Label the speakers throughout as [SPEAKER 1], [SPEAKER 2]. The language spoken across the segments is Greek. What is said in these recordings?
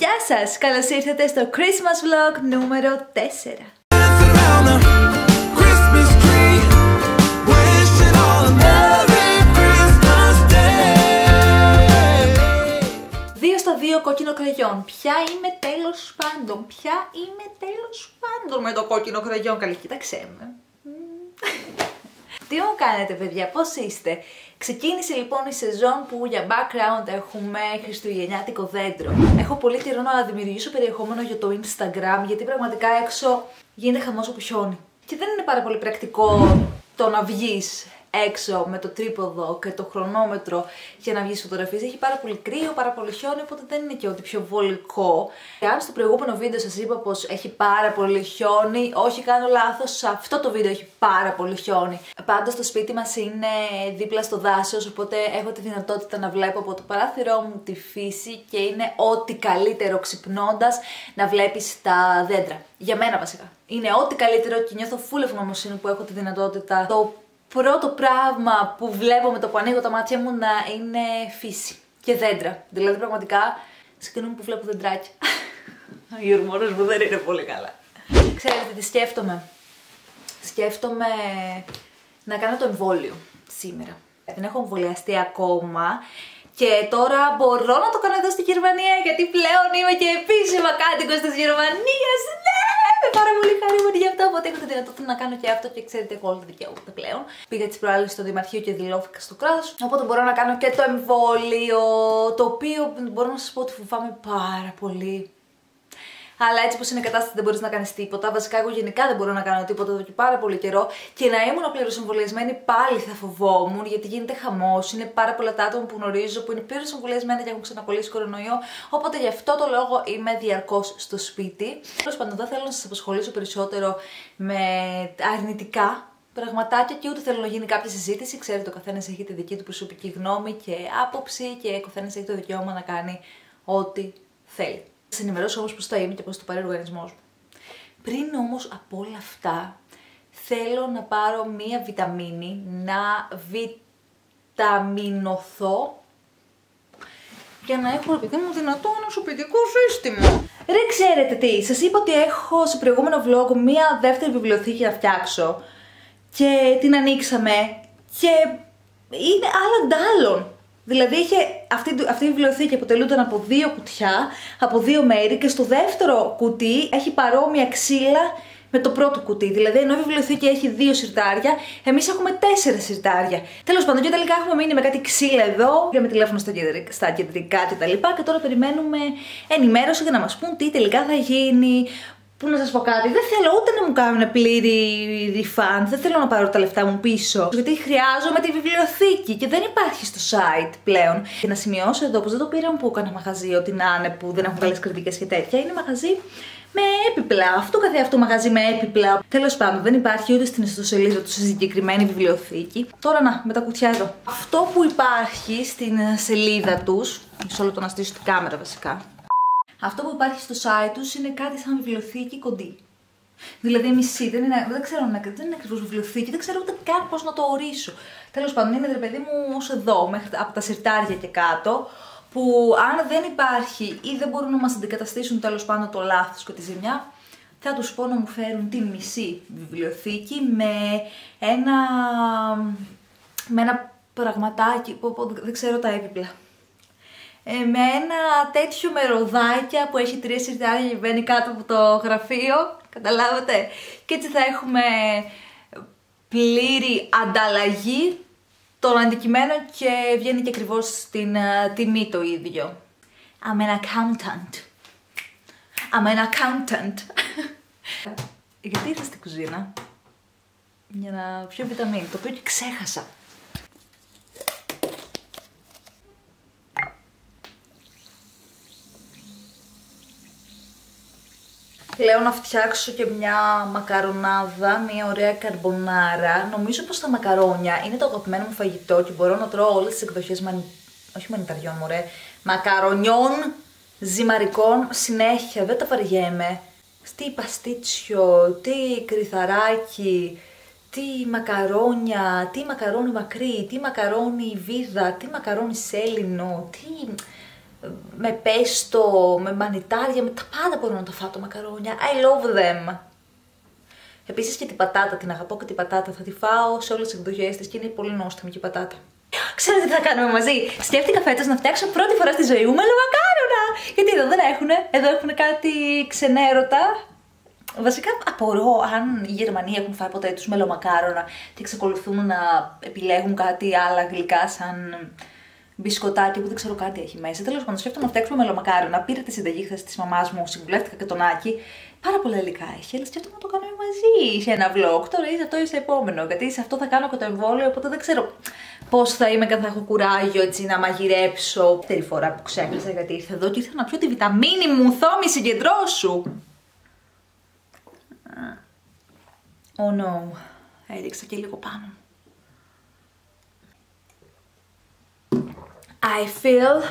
[SPEAKER 1] Γεια σας! Καλώς ήρθατε στο Christmas Vlog νούμερο 4.
[SPEAKER 2] around the Christmas tree, wishing all a Merry Christmas Day.
[SPEAKER 1] Δύο στα δύο κόκκινο κραγιόν. Ποια είμαι τέλος πάντων. Ποια είμαι τέλος πάντων με το κόκκινο κραγιόν. Καλή, κοίταξέ με. Τι μου κάνετε παιδιά, πώς είστε; Ξεκίνησε λοιπόν η σεζόν που για background έχουμε χριστουγεννιάτικο δέντρο. Έχω πολύ καιρό να δημιουργήσω περιεχόμενο για το Instagram γιατί πραγματικά έξω γίνεται χαμός όπου χιόνι. Και δεν είναι πάρα πολύ πρακτικό το να βγεις έξω με το τρίποδο και το χρονόμετρο για να βγεις φωτογραφίες. Έχει πάρα πολύ κρύο, πάρα πολύ χιόνι, οπότε δεν είναι και ό,τι πιο βολικό. Και αν στο προηγούμενο βίντεο σας είπα πως έχει πάρα πολύ χιόνι, όχι κάνω λάθος, σε αυτό το βίντεο έχει πάρα πολύ χιόνι. Πάντως το σπίτι μας είναι δίπλα στο δάσος, οπότε έχω τη δυνατότητα να βλέπω από το παράθυρό μου τη φύση και είναι ό,τι καλύτερο ξυπνώντας να βλέπεις τα δέντρα. Για μένα βασικά. Είναι ό,τι καλύτερο και νιώθω full ευγνωμοσύνη που έχω τη δυνατότητα το πρώτο πράγμα που βλέπω με το που ανοίγω τα μάτια μου να είναι φύση και δέντρα. Δηλαδή πραγματικά συγκινούμε που βλέπω δεντράκια. Η ορμόνες μου δεν είναι πολύ καλά. Ξέρετε τι σκέφτομαι. Σκέφτομαι να κάνω το εμβόλιο σήμερα. Δεν έχω εμβολιαστεί ακόμα και τώρα μπορώ να το κάνω εδώ στη Γερμανία γιατί πλέον είμαι και επίσημα κάτοικος της Γερμανίας. Ναι! Είμαι πάρα πολύ χαρούμενη γι' αυτό, οπότε έχω τη δυνατότητα να κάνω και αυτό και ξέρετε έχω όλα τα δικαιώματα πλέον. Πήγα τις προάλλες στο Δημαρχείο και δηλώθηκα στο κράτος, οπότε μπορώ να κάνω και το εμβόλιο, το οποίο μπορώ να σας πω ότι φοβάμαι πάρα πολύ. Αλλά έτσι όπως είναι η κατάσταση δεν μπορείς να κάνεις τίποτα. Βασικά, εγώ γενικά δεν μπορώ να κάνω τίποτα εδώ και πάρα πολύ καιρό. Και να ήμουν πλήρως εμβολιασμένη πάλι θα φοβόμουν, γιατί γίνεται χαμός. Είναι πάρα πολλά τα άτομα που γνωρίζω που είναι πλήρως εμβολιασμένα και έχουν ξανακολλήσει κορονοϊό. Οπότε γι' αυτό το λόγο είμαι διαρκώς στο σπίτι. Τέλος πάντων, δεν θέλω να σας απασχολήσω περισσότερο με αρνητικά πραγματάκια και ούτε θέλω να γίνει κάποια συζήτηση. Ξέρετε, ο καθένας έχει τη δική του προσωπική γνώμη και άποψη και ο καθένας έχει το δικαίωμα να κάνει ό,τι θέλει. Θα σα ενημερώσω όμως πώς θα είμαι και πώς το πάρει ο οργανισμός μου. Πριν όμως από όλα αυτά, θέλω να πάρω μία βιταμίνη, να βιταμινωθώ για να έχω επειδή μου δυνατό νοσοποιητικό σύστημα. Ρε ξέρετε τι, σας είπα ότι έχω σε προηγούμενο vlog μία δεύτερη βιβλιοθήκη να φτιάξω και την ανοίξαμε και είναι άλλα ντάλλον. Δηλαδή είχε, αυτή, αυτή η βιβλιοθήκη αποτελούνταν από δύο κουτιά, από δύο μέρη και στο δεύτερο κουτί έχει παρόμοια ξύλα με το πρώτο κουτί. Δηλαδή, ενώ η βιβλιοθήκη έχει δύο σιρτάρια, εμείς έχουμε τέσσερα σιρτάρια. Τέλος πάντων, και τελικά έχουμε μείνει με κάτι ξύλα εδώ, πήραμε τηλέφωνο στα, κεντρικά, στα κεντρικά κτλ. Και, και τώρα περιμένουμε ενημέρωση για να μας πούν τι τελικά θα γίνει, Πού να σας πω κάτι, δεν θέλω ούτε να μου κάνουν πλήρη refund, δεν θέλω να πάρω τα λεφτά μου πίσω. Γιατί χρειάζομαι τη βιβλιοθήκη και δεν υπάρχει στο site πλέον. Και να σημειώσω εδώ πως δεν το πήραμε που έκανα μαγαζί, ότι να είναι που δεν έχουν καλές κριτικές και τέτοια. Είναι μαγαζί με έπιπλα. Αυτό καθε αυτό μαγαζί με έπιπλα. Τέλος πάντων, δεν υπάρχει ούτε στην ιστοσελίδα του σε συγκεκριμένη βιβλιοθήκη. Τώρα να, με τα κουτιά εδώ. Αυτό που υπάρχει στην σελίδα τους. Μισό λεπτό να στήσω την κάμερα βασικά. Αυτό που υπάρχει στο site τους είναι κάτι σαν βιβλιοθήκη κοντή. Δηλαδή μισή, δεν, είναι, δεν ξέρω να δεν είναι ακριβώς βιβλιοθήκη, δεν ξέρω ούτε καν πώς να το ορίσω. Τέλος πάντων, είναι ρε παιδί μου ως εδώ, μέχρι, από τα σιρτάρια και κάτω, που αν δεν υπάρχει ή δεν μπορούν να μας αντικαταστήσουν τέλος πάντων το λάθος και τη ζημιά, θα τους πω να μου φέρουν τη μισή βιβλιοθήκη με ένα, με ένα πραγματάκι, που, που, δεν ξέρω τα έπιπλα ε, με ένα τέτοιο με ροδάκια που έχει τρία σιρτάρια και μπαίνει κάτω από το γραφείο, καταλάβατε; Και έτσι θα έχουμε πλήρη ανταλλαγή των αντικειμένων και βγαίνει και ακριβώς στην uh, τιμή το ίδιο. I'm an accountant. I'm an accountant. Γιατί ήρθα στην κουζίνα; Για να πιω βιταμίνη, το οποίο και ξέχασα. Λέω να φτιάξω και μια μακαρονάδα, μια ωραία καρμπονάρα. Νομίζω πως τα μακαρόνια είναι το αγαπημένο μου φαγητό και μπορώ να τρώω όλες τις εκδοχές, μαν... όχι μανιταριών μωρέ, μακαρονιών, ζυμαρικών, συνέχεια, δεν τα βαριέμαι. Τι παστίτσιο, τι κρυθαράκι, τι μακαρόνια, τι μακαρόνι μακρύ, τι μακαρόνι βίδα, τι μακαρόνι σέλινο, τι... με πέστο, με μανιτάρια, με τα πάντα μπορώ να τα φάω τα μακαρόνια. I love them. Επίσης και την πατάτα, την αγαπώ και την πατάτα. Θα τη φάω σε όλες τις εκδοχές της και είναι πολύ νόστιμη και η πατάτα. Ξέρετε τι θα κάνουμε μαζί; Σκέφτηκα φέτος να φτιάξω πρώτη φορά στη ζωή μου μελομακάρονα. Γιατί εδώ δεν έχουν. Εδώ έχουν κάτι ξενέρωτα. Βασικά απορώ αν οι Γερμανοί έχουν φάει ποτέ τους μελομακάρονα και εξακολουθούν να επιλέγουν κάτι άλλα γλυκά σαν μπισκοτάκι που δεν ξέρω κάτι έχει μέσα. Τέλος πάντων, σκέφτομαι να φτιάξουμε μελομακάρονα. Πήρα τη συνταγή χθες της μαμάς μου, συμβουλεύτηκα και τον Άκη. Πάρα πολλά υλικά έχει, αλλά σκέφτομαι να το κάνουμε μαζί σε ένα vlog. Τώρα ή σε αυτό ή σε επόμενο. Γιατί σε αυτό θα κάνω και το εμβόλιο, οπότε δεν ξέρω πώς θα είμαι και θα έχω κουράγιο έτσι να μαγειρέψω. Δεύτερη φορά που ξέχασα γιατί ήρθα εδώ και ήρθα να πιω τη βιταμίνη μου. Θόμη, συγκεντρώσου. Oh no. Έριξα και λίγο πάνω. I feel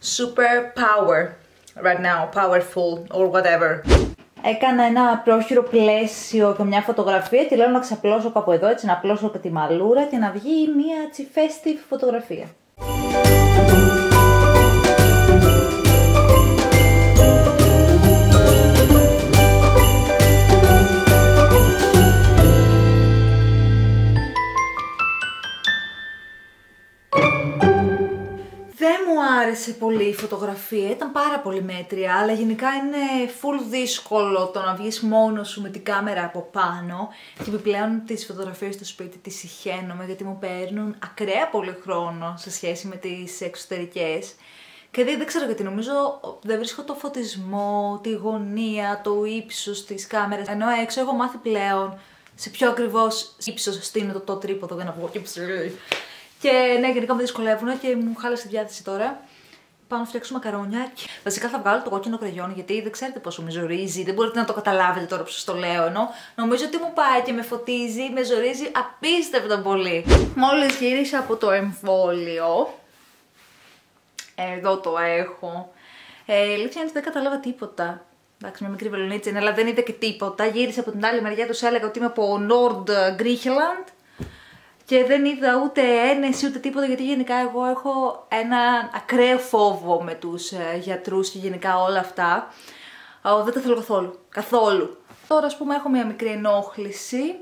[SPEAKER 1] super power right now, powerful or whatever. Έκανα ένα πρόχειρο πλαίσιο και μια φωτογραφία και λέω να ξαπλώσω κάπου εδώ, έτσι να απλώσω και τη μαλούρα και να βγει μια έτσι festive φωτογραφία. Πολύ η φωτογραφία, ήταν πάρα πολύ μέτρια, αλλά γενικά είναι full δύσκολο το να βγεις μόνος σου με την κάμερα από πάνω και επιπλέον τις φωτογραφίες στο σπίτι τις συχαίνομαι γιατί μου παίρνουν ακραία πολύ χρόνο σε σχέση με τις εξωτερικές και δεν, δεν ξέρω γιατί νομίζω δεν βρίσκω το φωτισμό, τη γωνία, το ύψος της κάμερας ενώ έξω έχω μάθει πλέον σε πιο ακριβώς ύψος στείνω το, το τρίποδο για να βγω και ψηλή. Και ναι, γενικά με δυσκολεύουν και μου χάλασε τη διάθεση τώρα. Πάω να φτιάξω μακαρόνια. Και βασικά θα βγάλω το κόκκινο κραγιόν γιατί δεν ξέρετε πόσο με ζορίζει. Δεν μπορείτε να το καταλάβετε τώρα που σας το λέω. Ενώ νομίζω ότι μου πάει και με φωτίζει, με ζορίζει απίστευτα πολύ. Μόλις γύρισα από το εμβόλιο. Εδώ το έχω. Ε, η αλήθεια είναι ότι δεν κατάλαβα τίποτα. Εντάξει, μια μικρή βελονίτσα είναι, αλλά δεν είδα και τίποτα. Γύρισα από την άλλη μεριά, τους έλεγα ότι είμαι από Nord Griechenland και δεν είδα ούτε ένεση ούτε τίποτα γιατί γενικά εγώ έχω ένα ακραίο φόβο με τους ε, γιατρούς και γενικά όλα αυτά. Ο, δεν τα θέλω καθόλου. Καθόλου. Τώρα ας πούμε έχω μια μικρή ενόχληση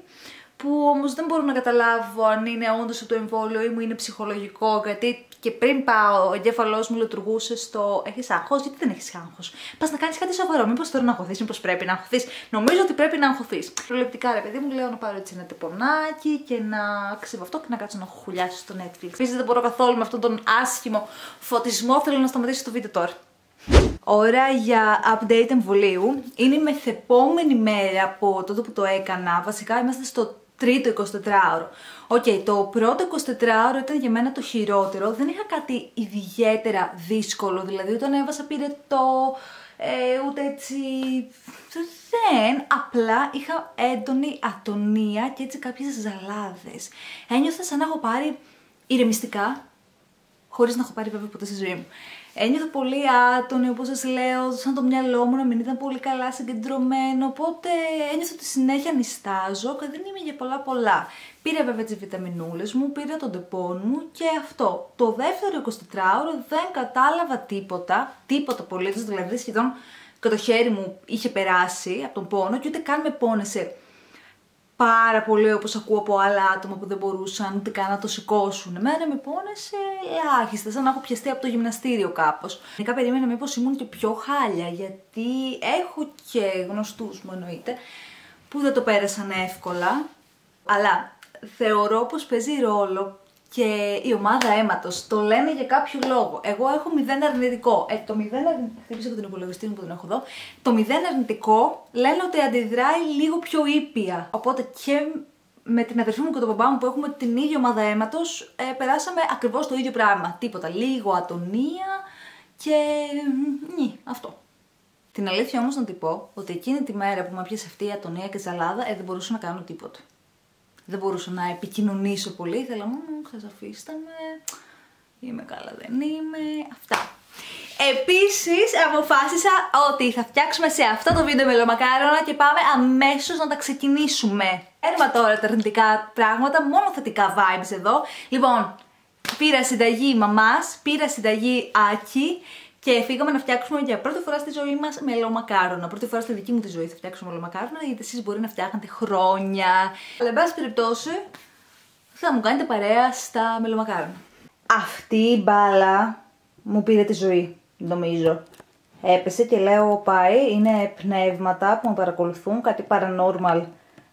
[SPEAKER 1] που όμως δεν μπορώ να καταλάβω αν είναι όντως το εμβόλιο ή μου είναι ψυχολογικό γιατί και πριν πάω ο εγκέφαλός μου λειτουργούσε στο Έχεις άγχος, γιατί δεν έχεις άγχος; Πας να κάνεις κάτι σοβαρό. Μήπως τώρα να αγχωθείς, μήπως πρέπει να αγχωθείς; Νομίζω ότι πρέπει να αγχωθείς. Προληπτικά, ρε παιδί μου, λέω να πάρω έτσι ένα τεπωνάκι και να ξέρω αυτό και να κάτσω να χουχουλιάσω στο Netflix. Επίσης δεν μπορώ καθόλου με αυτόν τον άσχημο φωτισμό. Θέλω να σταματήσω το βίντεο τώρα. Ώρα για update εμβολίου. Είναι η μεθεπόμενη μέρα από τότε που το έκανα. Βασικά είμαστε στο τρίτο 24ωρο. Οκ, το πρώτο 24ωρο ήταν για μένα το χειρότερο. Δεν είχα κάτι ιδιαίτερα δύσκολο. Δηλαδή, ότι ανέβασα πυρετό. Ε, ούτε έτσι. Δεν. Απλά είχα έντονη ατονία και έτσι κάποιες ζαλάδες. Ένιωθα σαν να έχω πάρει ηρεμιστικά, χωρίς να έχω πάρει βέβαια ποτέ στη ζωή μου. Ένιωθα πολύ άτονη, όπως σας λέω, σαν το μυαλό μου να μην ήταν πολύ καλά συγκεντρωμένο, οπότε ένιωθα ότι συνέχεια νιστάζω και δεν είμαι για πολλά πολλά. Πήρα βέβαια τις βιταμινούλες μου, πήρα τον τεπών μου και αυτό. Το δεύτερο 24ωρο δεν κατάλαβα τίποτα, τίποτα πολύ, δηλαδή σχεδόν και το χέρι μου είχε περάσει από τον πόνο και ούτε καν με πόνεσε πάρα πολύ όπως ακούω από άλλα άτομα που δεν μπορούσαν ούτε καν να το σηκώσουν. Εμένα με πόνεσε ελάχιστα, σαν να έχω πιαστεί από το γυμναστήριο κάπως. Γενικά περίμενα μήπως ήμουν και πιο χάλια, γιατί έχω και γνωστούς μου εννοείται, που δεν το πέρασαν εύκολα, αλλά θεωρώ πως παίζει ρόλο και η ομάδα αίματος το λένε για κάποιο λόγο. Εγώ έχω μηδέν αρνητικό. Ε, το μηδέν αρνητικό, χτύπησα τον υπολογιστή μου που δεν έχω εδώ. Το μηδέν αρνητικό λένε ότι αντιδράει λίγο πιο ήπια. Οπότε και με την αδερφή μου και τον μπαμπά μου που έχουμε την ίδια ομάδα αίματος, ε, περάσαμε ακριβώς το ίδιο πράγμα. Τίποτα. Λίγο ατονία και. Νι, αυτό. Την αλήθεια όμως να την πω ότι εκείνη τη μέρα που με πιάσε αυτή η ατονία και ζαλάδα, ε, δεν μπορούσα να κάνω τίποτα δεν μπορούσα να επικοινωνήσω πολύ. Ήθελα μόνο, σας αφήστε με, είμαι καλά, δεν είμαι, αυτά. Επίσης αποφάσισα ότι θα φτιάξουμε σε αυτό το βίντεο μελομακάρονα και πάμε αμέσως να τα ξεκινήσουμε. Έρμα τώρα τα αρνητικά πράγματα, μόνο θετικά vibes εδώ. Λοιπόν, Πήρα συνταγή μαμάς, πήρα συνταγή Άκη και φύγαμε να φτιάξουμε για πρώτη φορά στη ζωή μας μελομακάρονα. Πρώτη φορά στη δική μου τη ζωή θα φτιάξουμε μελομακάρονα γιατί εσείς μπορεί να φτιάχνετε χρόνια. Αλλά εν πάση περιπτώσει θα μου κάνετε παρέα στα μελομακάρονα. Αυτή η μπάλα μου πήρε τη ζωή, νομίζω. Έπεσε και λέω πάει, είναι πνεύματα που με παρακολουθούν, κάτι paranormal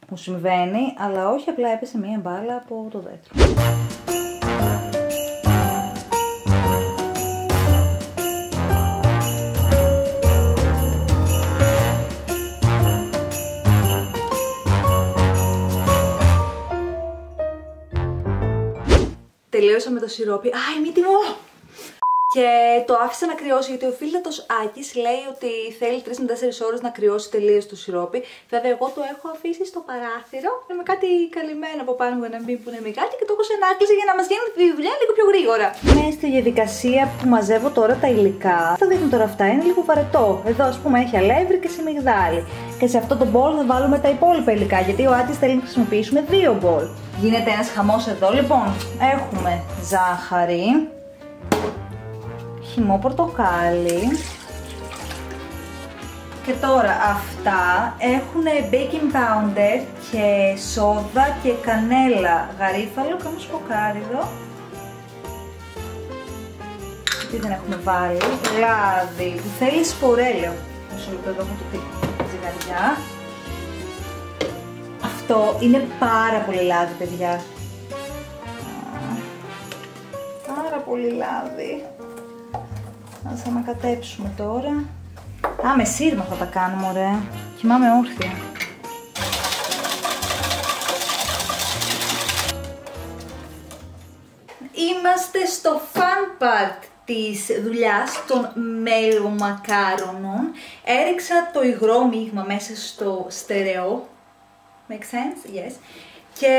[SPEAKER 1] μου συμβαίνει, αλλά όχι απλά έπεσε μία μπάλα από το δέντρο. Τελείωσα με το σιρόπι. Α, η μύτη μου! Και το άφησα να κρυώσει γιατί ο φίλτο Άκης λέει ότι θέλει 3 με 4 ώρες να κρυώσει τελείως το σιρόπι. Βέβαια, εγώ το έχω αφήσει στο παράθυρο με κάτι καλυμμένο από πάνω για να μην πούνε μιγάκι και το έχω σε ανάκληση για να μας γίνει τη δουλειά λίγο πιο γρήγορα. Είμαι στη διαδικασία που μαζεύω τώρα τα υλικά. Θα δείχνω τώρα αυτά, είναι λίγο βαρετό. Εδώ, ας πούμε, έχει αλεύρι και σιμιγδάλι. Και σε αυτό το μπολ θα βάλουμε τα υπόλοιπα υλικά γιατί ο Άκη θέλει να χρησιμοποιήσουμε δύο μπολ. Γίνεται ένας χαμός εδώ. Λοιπόν, έχουμε ζάχαρη, χυμό πορτοκάλι. Και τώρα αυτά έχουν baking powder και σόδα και κανέλα, γαρίφαλο και όμως κοκάριδο. Τι δεν έχουμε βάλει, λάδι, που θέλεις σπορέλαιο. Μισό λεπτό εδώ έχω το ζυγαριά. Αυτό είναι πάρα πολύ λάδι, παιδιά. Α, Πάρα πολύ λάδι. Ας ανακατέψουμε τώρα. Α, με σύρμα θα τα κάνουμε, ωραία. Κοιμάμαι όρθια. Είμαστε στο fun part της δουλειάς των μελομακάρονων. Έριξα το υγρό μείγμα μέσα στο στερεό. Make sense? Yes. Και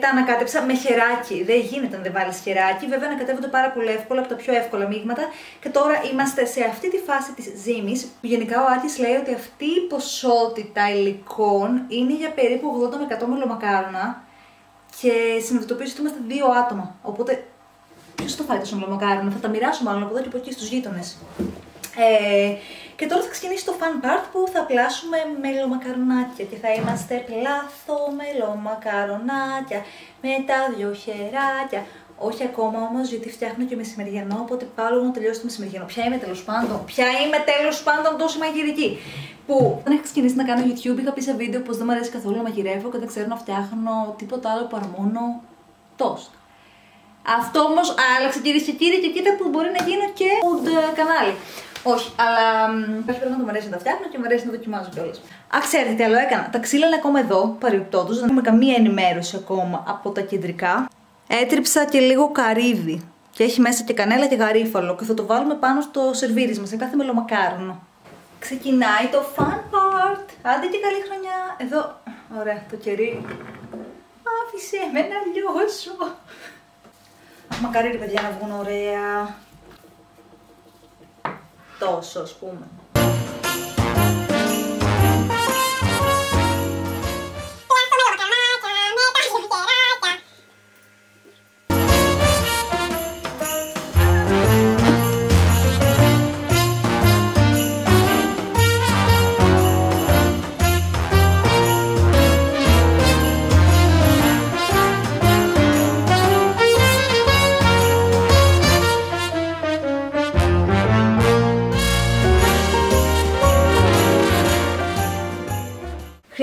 [SPEAKER 1] τα ανακάτεψα με χεράκι. Δεν γίνεται να δεν βάλεις χεράκι. Βέβαια, ανακατεύονται πάρα πολύ εύκολα από τα πιο εύκολα μείγματα. Και τώρα είμαστε σε αυτή τη φάση της ζύμης. Που γενικά ο Άκης λέει ότι αυτή η ποσότητα υλικών είναι για περίπου 80 με 100 μελομακάρονα. Και συνειδητοποιήσω ότι είμαστε δύο άτομα. Οπότε, ποιος θα φάει τόσο μελομακάρονα, θα τα μοιράσω μάλλον από εδώ και από εκεί στους γείτονες. Ε, και τώρα θα ξεκινήσει το fun part που θα πλάσουμε μελομακαρονάκια και θα είμαστε πλάθο μελομακαρονάκια με τα δυο χεράκια. Όχι ακόμα όμως, γιατί φτιάχνω και μεσημεριανό, οπότε πάω να τελειώσει το μεσημεριανό. Ποια είμαι τέλος πάντων, ποια είμαι τέλος πάντων τόσο μαγειρική. Που όταν είχα ξεκινήσει να κάνω YouTube, είχα πει σε βίντεο πως δεν μου αρέσει καθόλου να μαγειρεύω και δεν ξέρω να φτιάχνω τίποτα άλλο παρά μόνο toast. Αυτό όμως άλλαξε κυρίε και κύριοι και κοίτα που μπορεί να γίνω και food κανάλι. Όχι, αλλά όχι πρέπει να μου αρέσει να τα φτιάχνω και μου αρέσει να δοκιμάζω κιόλας. Α, ξέρετε τι άλλο έκανα. Τα ξύλα είναι ακόμα εδώ, παρεμπιπτόντως. Δεν έχουμε καμία ενημέρωση ακόμα από τα κεντρικά. Έτριψα και λίγο καρύδι. Και έχει μέσα και κανέλα και γαρίφαλο. Και θα το βάλουμε πάνω στο σερβίρισμα, σε κάθε μελομακάρονο. Ξεκινάει το fun part. Άντε και καλή χρονιά. Εδώ, ωραία, το κερί. Άφησε με να λιώσω. Αχ, μακάρι ρε παιδιά να βγουν ωραία. Τόσο, ας πούμε.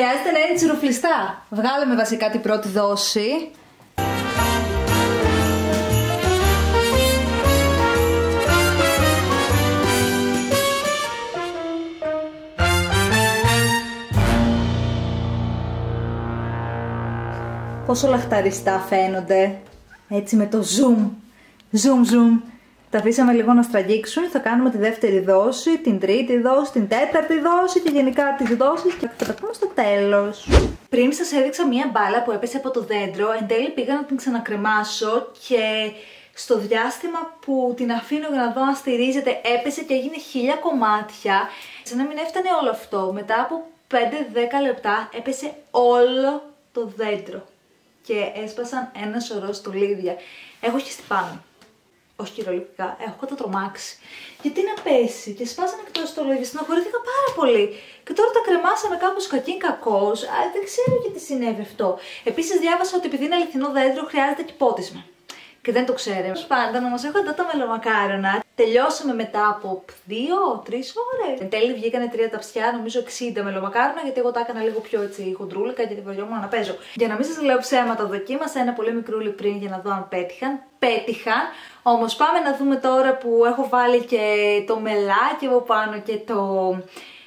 [SPEAKER 1] Χρειάζεται να είναι τσιροφλιστά. Βγάλε με βασικά την πρώτη δόση. Πόσο λαχταριστά φαίνονται. Έτσι με το zoom. Zoom, zoom. Τα αφήσαμε λίγο να στραγγίξουν. Θα κάνουμε τη δεύτερη δόση, την τρίτη δόση, την τέταρτη δόση και γενικά τις δόσεις και θα τα πούμε στο τέλος. Πριν σας έδειξα μία μπάλα που έπεσε από το δέντρο, εν τέλει πήγα να την ξανακρεμάσω και στο διάστημα που την αφήνω για να δω αν στηρίζεται έπεσε και έγινε χίλια κομμάτια. Σαν να μην έφτανε όλο αυτό. Μετά από 5-10 λεπτά έπεσε όλο το δέντρο και έσπασαν ένα σωρό στολίδια. Έχω χεστεί πάνω. Όχι κυριολεκτικά, έχω το τρομάξει. Γιατί να πέσει και σπάσανε εκτός το λόγιο, στενοχωρήθηκα πάρα πολύ. Και τώρα τα κρεμάσαμε κάπως κακή κακός. Δεν ξέρω γιατί συνέβη αυτό. Επίσης διάβασα ότι επειδή είναι αληθινό δέντρο χρειάζεται και πότισμα. Και δεν το ξέρω. Τέλος πάντων, όμως έχω εδώ τα μελομακάρονα. Τελειώσαμε μετά από 2-3 ώρες. Εν τέλει βγήκανε τρία ταψιά, νομίζω 60 μελομακάρονα, γιατί εγώ τα έκανα λίγο πιο έτσι χοντρούλικα, γιατί βαριόμουν να παίζω. Για να μην σας λέω ψέματα, δοκίμασα ένα πολύ μικρούλι πριν για να δω αν πέτυχαν. Πέτυχαν. Όμως πάμε να δούμε τώρα που έχω βάλει και το μελάκι από πάνω και το.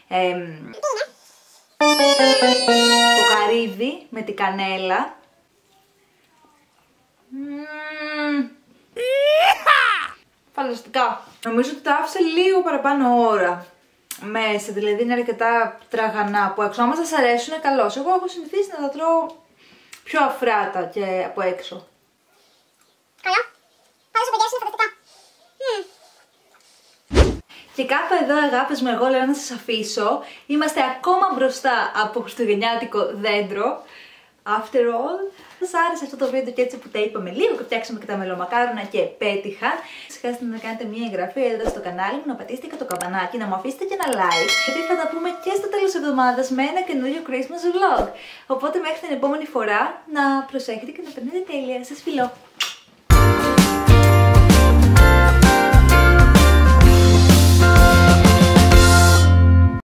[SPEAKER 1] εμ, το καρύδι με την κανέλα. Μμμ. Φανταστικά. Νομίζω ότι τα άφησα λίγο παραπάνω ώρα μέσα, δηλαδή είναι αρκετά τραγανά από έξω. Άμα σας αρέσουν, καλώς. Εγώ έχω συνηθίσει να τα τρώω πιο αφράτα και από έξω.
[SPEAKER 3] Καλό. Πάντως ο είναι φανταστικά. Μμμ.
[SPEAKER 1] Και κάπου εδώ αγάπες μου, εγώ λέω να σας αφήσω. Είμαστε ακόμα μπροστά από χριστουγεννιάτικο δέντρο. After all, σας άρεσε αυτό το βίντεο και έτσι που τα είπαμε λίγο και φτιάξαμε και τα μελομακάρονα και πέτυχα. Ξεχάσετε να κάνετε μια εγγραφή εδώ στο κανάλι μου, να πατήσετε και το καμπανάκι, να μου αφήσετε και ένα like, γιατί θα τα πούμε και στο τέλος της εβδομάδας με ένα καινούριο Christmas vlog. Οπότε μέχρι την επόμενη φορά να προσέχετε και να περνείτε τέλεια. Σας φιλώ!